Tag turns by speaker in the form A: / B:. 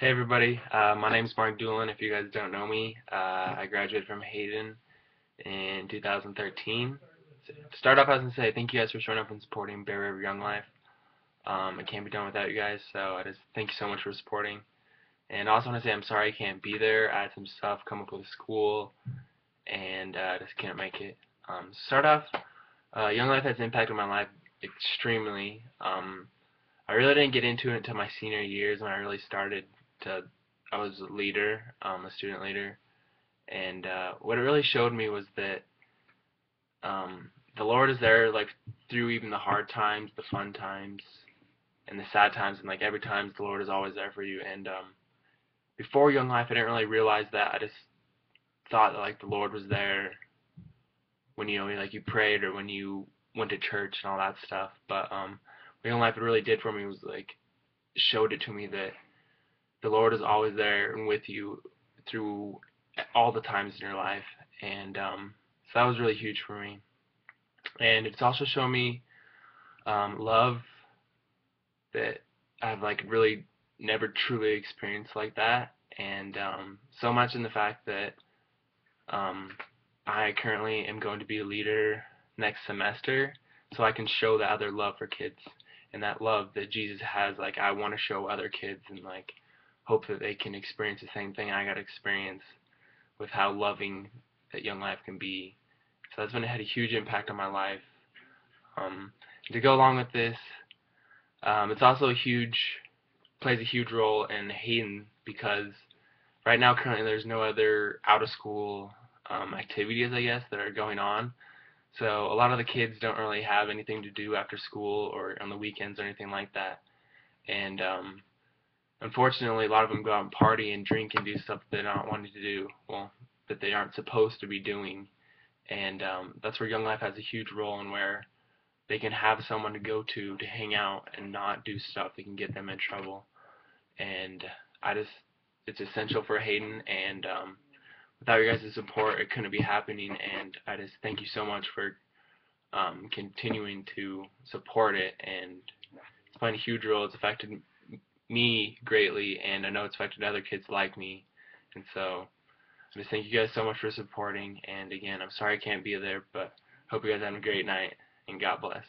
A: Hey everybody, uh, my name is Mark Doolin. If you guys don't know me, uh, I graduated from Hayden in 2013. To Start off as and say thank you guys for showing up and supporting Bear River Young Life. Um, I can't be done without you guys, so I just thank you so much for supporting. And I also want to say I'm sorry I can't be there. I had some stuff come up with school, and uh, I just can't make it. Um, start off, uh, Young Life has impacted my life extremely. Um, I really didn't get into it until my senior years when I really started to. I was a leader, um, a student leader, and uh, what it really showed me was that um, the Lord is there, like through even the hard times, the fun times, and the sad times, and like every time the Lord is always there for you. And um, before Young Life, I didn't really realize that. I just thought that like the Lord was there when you know like you prayed or when you went to church and all that stuff. But um, Young Life it really did for me was like showed it to me that the Lord is always there and with you through all the times in your life, and um, so that was really huge for me. And it's also shown me um, love that I've like really never truly experienced like that, and um, so much in the fact that um, I currently am going to be a leader next semester, so I can show that other love for kids and that love that Jesus has. Like I want to show other kids and like hope that they can experience the same thing I got to experience with how loving that young life can be. So that's been had a huge impact on my life. Um, to go along with this, um, it's also a huge plays a huge role in Hayden because right now currently there's no other out of school um, activities I guess that are going on. So a lot of the kids don't really have anything to do after school or on the weekends or anything like that. And um, unfortunately, a lot of them go out and party and drink and do stuff they're not wanting to do. Well, that they aren't supposed to be doing. And um, that's where Young Life has a huge role in where they can have someone to go to to hang out and not do stuff that can get them in trouble. And I just, it's essential for Hayden. And um, without your guys' support, it couldn't be happening. And I just thank you so much for um, continuing to support it. And it's playing a huge role. It's affected me greatly, and I know it's affected other kids like me. And so I just thank you guys so much for supporting. And again, I'm sorry I can't be there, but hope you guys have a great night, and God bless.